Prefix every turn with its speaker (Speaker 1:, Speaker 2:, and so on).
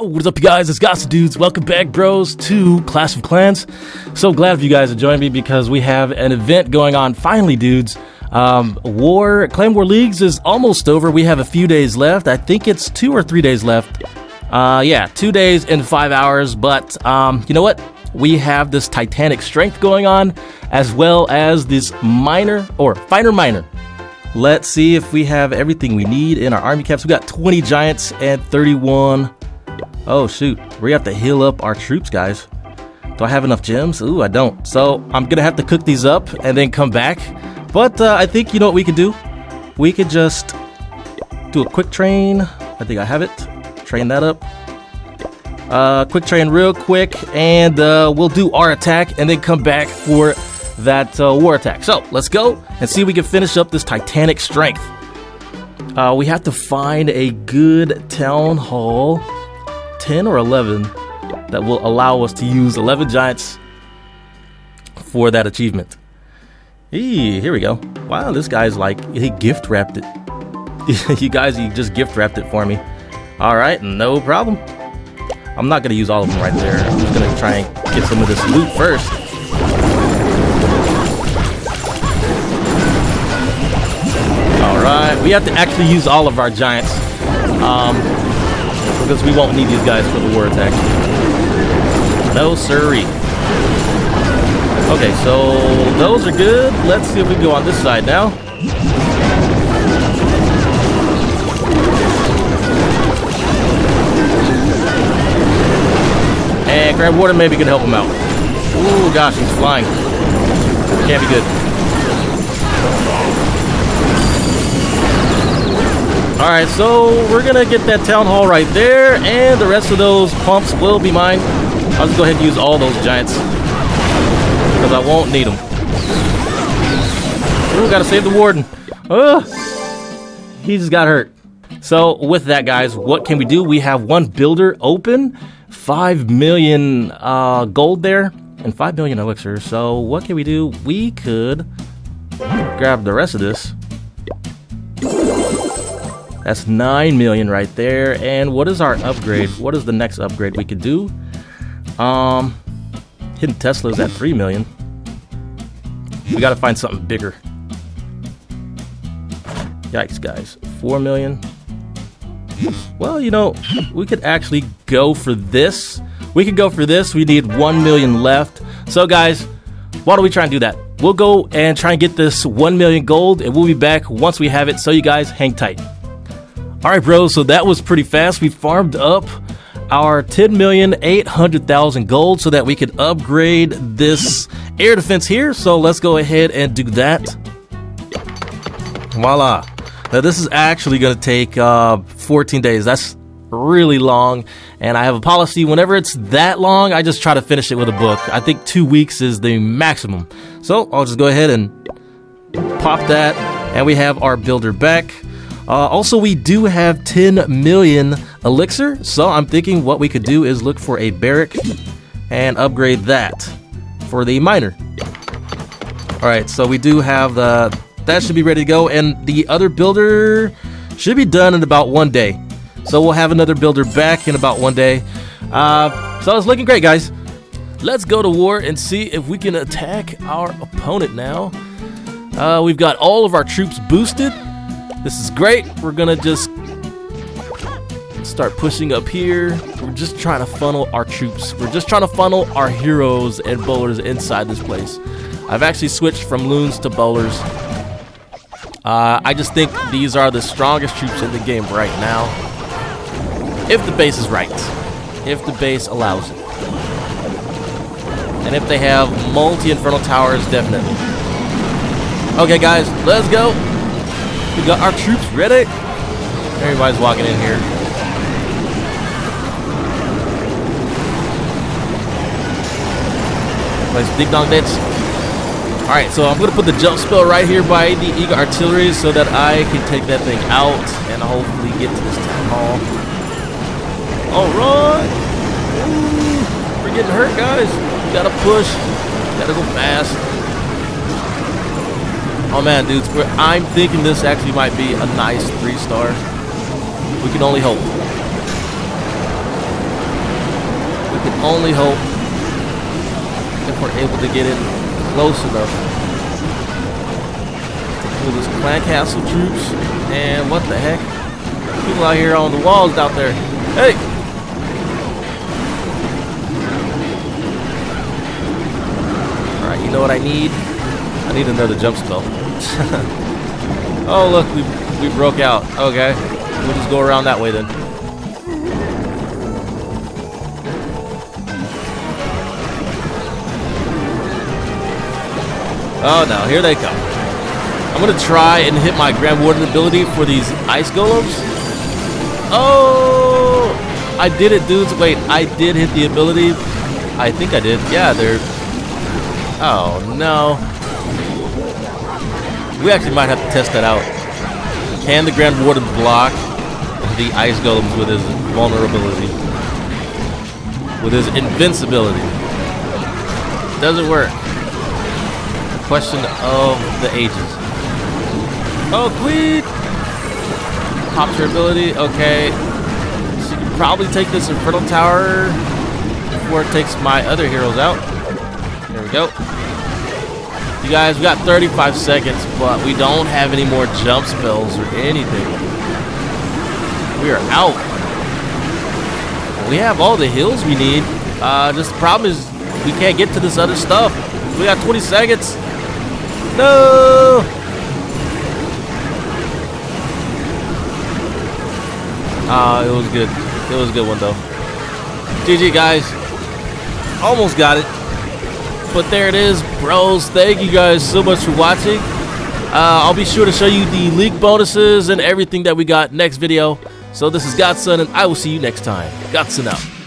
Speaker 1: Yo, what is up, you guys? It's Godson Dudes. Welcome back, bros, to Clash of Clans. So glad of you guys to join me because we have an event going on finally, dudes. Um, War, Clan War Leagues is almost over. We have a few days left. I think it's two or three days left. Uh, yeah, two days and five hours. But um, you know what? We have this Titanic Strength going on, as well as this Minor or Finer Minor. Let's see if we have everything we need in our army caps. We got 20 giants and 31 Oh shoot, we have to heal up our troops, guys. Do I have enough gems? Ooh, I don't. So I'm gonna have to cook these up and then come back. But uh, I think you know what we could do? We could just do a quick train. I think I have it. Train that up. Uh, quick train real quick, and uh, we'll do our attack and then come back for that uh, war attack. So let's go and see if we can finish up this Titanic strength. Uh, we have to find a good town hall 10 or 11 that will allow us to use 11 giants for that achievement. Eee, here we go. Wow, this guy's like, he gift wrapped it. you guys, he just gift wrapped it for me. All right, no problem. I'm not going to use all of them right there. I'm just going to try and get some of this loot first. All right, we have to actually use all of our giants. Um, because we won't need these guys for the war attack. No siree. Okay, so those are good. Let's see if we can go on this side now. And Grand Warden maybe can help him out. Ooh, gosh, he's flying. Can't be good. Alright, so we're gonna get that town hall right there, and the rest of those pumps will be mine. I'll just go ahead and use all those giants. Because I won't need them. Ooh, gotta save the warden. Uh, he just got hurt. So with that, guys, what can we do? We have one builder open, 5 million uh, gold there, and 5 million elixir. So what can we do? We could grab the rest of this that's 9 million right there. And what is our upgrade? What is the next upgrade we could do? Um, Hidden Tesla's at 3 million. We gotta find something bigger. Yikes, guys. 4 million. Well, you know, we could actually go for this. We could go for this. We need 1 million left. So, guys, why don't we try and do that? We'll go and try and get this 1 million gold, and we'll be back once we have it. So, you guys, hang tight. All right, bro. So that was pretty fast. We farmed up our 10,800,000 gold so that we could upgrade this air defense here. So let's go ahead and do that. Voila. Now this is actually going to take uh, 14 days. That's really long. And I have a policy whenever it's that long, I just try to finish it with a book. I think two weeks is the maximum. So I'll just go ahead and pop that. And we have our builder back. Uh, also, we do have 10 million elixir, so I'm thinking what we could do is look for a barrack and upgrade that for the miner. Alright, so we do have the... That should be ready to go, and the other builder should be done in about one day. So we'll have another builder back in about one day. Uh, so it's looking great, guys. Let's go to war and see if we can attack our opponent now. Uh, we've got all of our troops boosted. This is great. We're gonna just start pushing up here. We're just trying to funnel our troops. We're just trying to funnel our heroes and bowlers inside this place. I've actually switched from loons to bowlers. Uh, I just think these are the strongest troops in the game right now. If the base is right. If the base allows it. And if they have multi-inferno towers, definitely. Okay, guys, let's go. We got our troops ready. Everybody's walking in here. Nice dig dong dance. Alright, so I'm gonna put the jump spell right here by the Eagle Artillery so that I can take that thing out and hopefully get to this town hall. Alright! We're getting hurt, guys. Gotta push. Gotta go fast. Oh man, dudes, I'm thinking this actually might be a nice three star. We can only hope. We can only hope if we're able to get in close enough to pull this clan castle troops. And what the heck? People out here on the walls out there. Hey! Alright, you know what I need? Need another jump spell. oh look, we, we broke out. Okay. We'll just go around that way then. Oh no, here they come. I'm gonna try and hit my Grand Warden ability for these ice golems. Oh, I did it, dudes. Wait, I did hit the ability. I think I did. Yeah, they're. Oh no. We actually might have to test that out. Can the Grand Warden block the ice golems with his vulnerability? With his invincibility? Does it work? question of the ages. Oh, Queen! Pops your ability. Okay. She can probably take this Inferno Tower before it takes my other heroes out. There we go. You guys, we got 35 seconds, but we don't have any more jump spells or anything. We are out. We have all the hills we need. Uh, just the problem is we can't get to this other stuff. We got 20 seconds. No! Ah, uh, it was good. It was a good one, though. GG, guys. Almost got it. But there it is, bros. Thank you guys so much for watching. Uh, I'll be sure to show you the league bonuses and everything that we got next video. So this is Godson, and I will see you next time. Godson out.